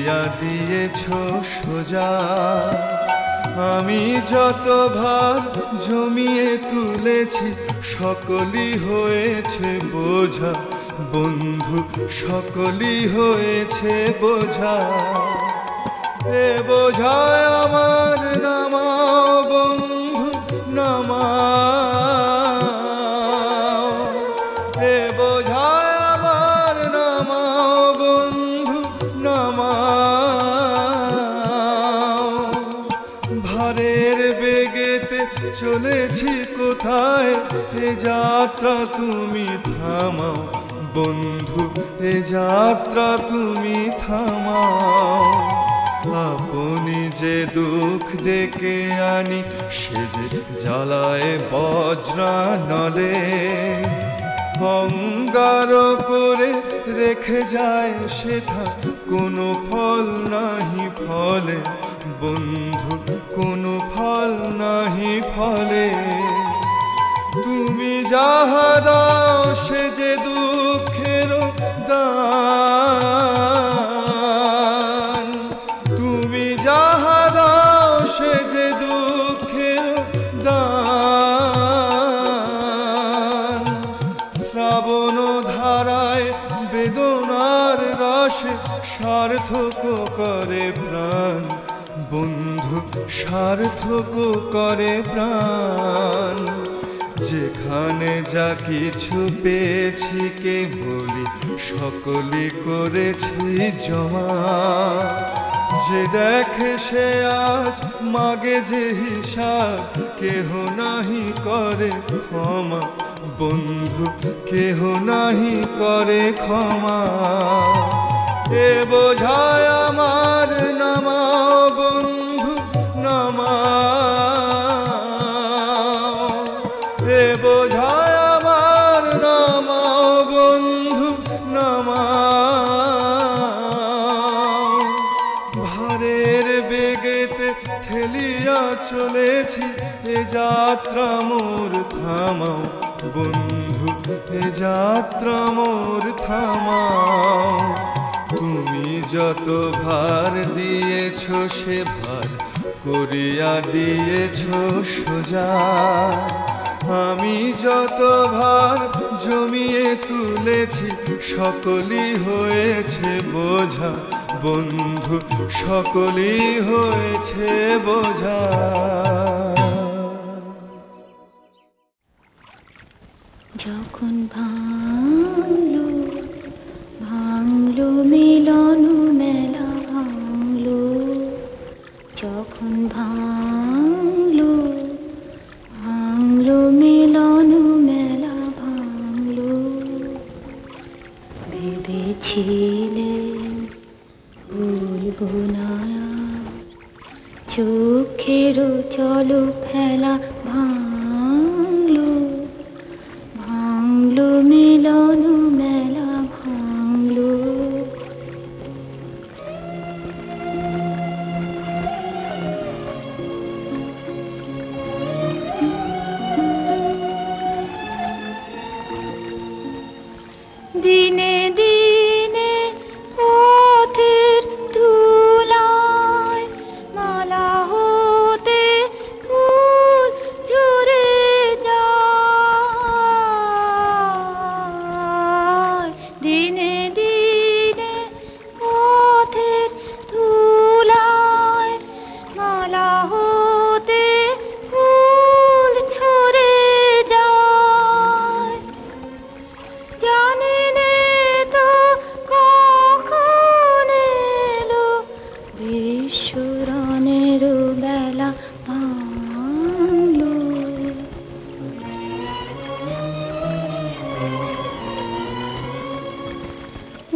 করিয়া দিয়েছ সোজা। আমি যত ভার জমিয়ে তুলেছি, সকলই হয়েছে বোঝা। বন্ধু, সকলই হয়েছে বোঝা। এ বোঝায় আমার নামা বন্ধু, নামাও কোথায়? এ যাত্রা, তুমি থামাও। বন্ধু এ যাত্রা, তুমি থামাও। আপনি যে দুঃখ ডেকে আনি, সে যে জ্বালায় বজ্রা নলে। অঙ্গার করে রেখে যায় সেটা, কোনো ফল নাহি ফলে। বন্ধু, কোনো ফল নাহি ফলে। তুমি যাহা দাও সে যে দুঃখের দান। তুমি যাহা দাও সে যে দুঃখের দান। শ্রাবণ ধারায় বেদনার রসে সার্থক করে প্রাণ। বন্ধু, সার্থক করে প্রাণ। যেখানে যা কিছু পেয়েছি কে বলি? সকলে করেছি জমা। যে দেখে সে আজ মাগে যে হিসাব, কেহ নাহি করে ক্ষমা। বন্ধু, কেহ নাহি করে ক্ষমা। এ বোঝায় আমার নামাও বন্ধু, নামাও চলেছি এ যাত্রা মোর থামাও। বন্ধু, এ যাত্রা মোর থামাও। তুমি যত ভার দিয়েছ সে ভার করিয়া দিয়েছ সোজা। আমি যত ভার জমিয়ে তুলেছি, সকলই হয়েছে বোঝা। বন্ধু সকলই হয়েছে বোঝা। যখন ভাঙলো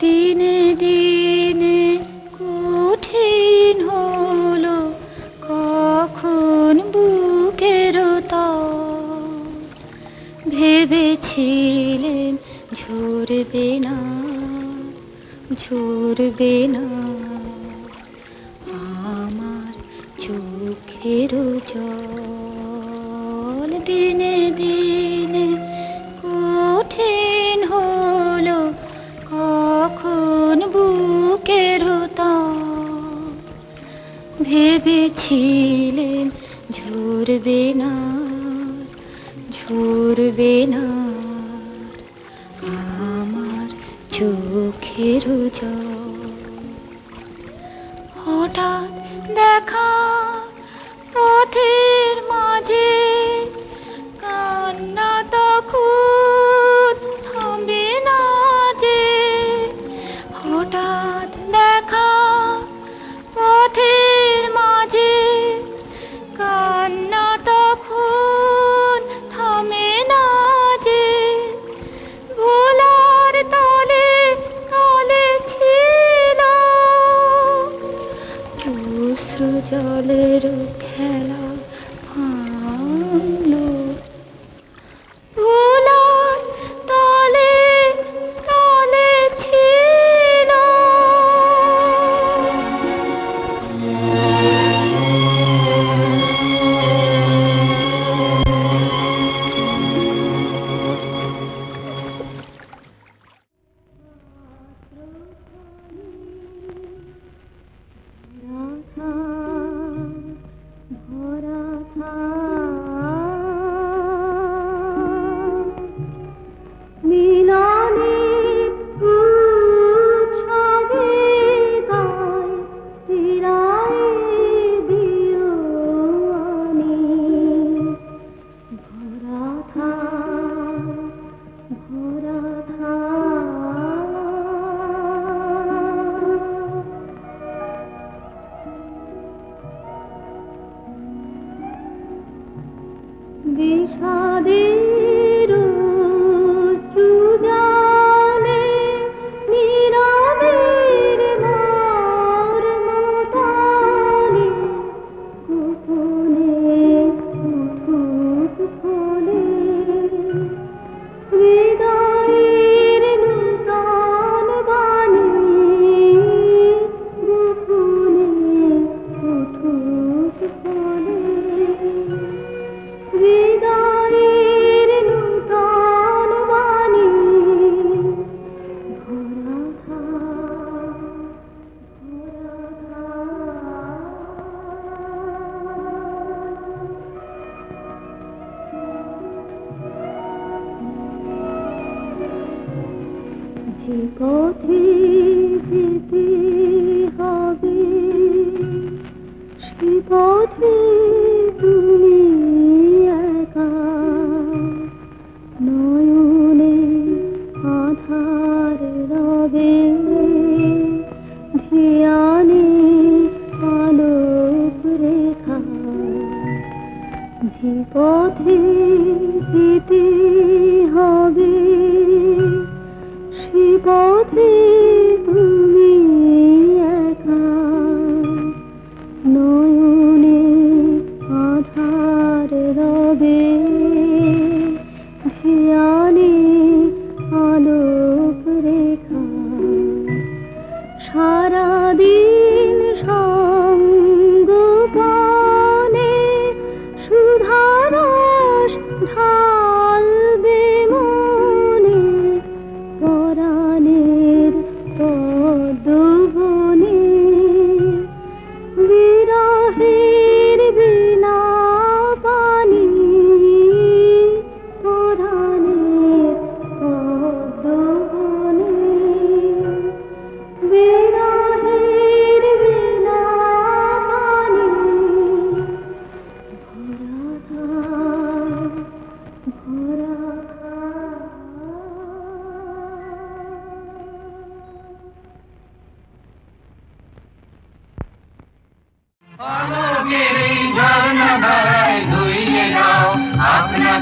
দিনে দিনে কঠিন হলো কখন বুকের ভেবেছিলেন ঝরবে না ঝরবে না। ভেবেছিলেন ঝরবে না। জলের খেলা পথে যেতে হবে। সে সারাদিন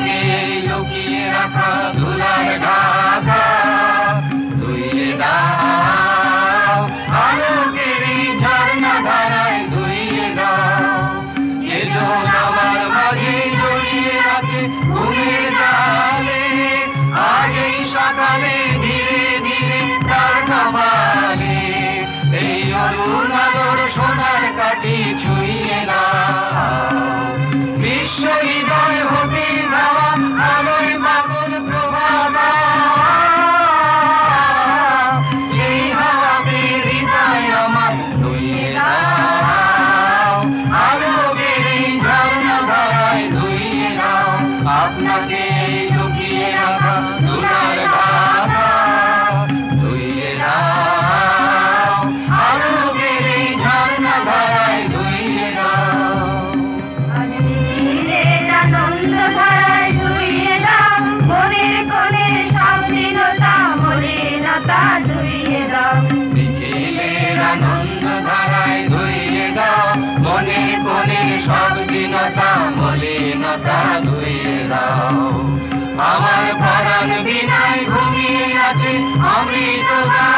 que yo quiera আমার পরাণ বিনায় ঘুমিয়ে আছে অমৃত গান।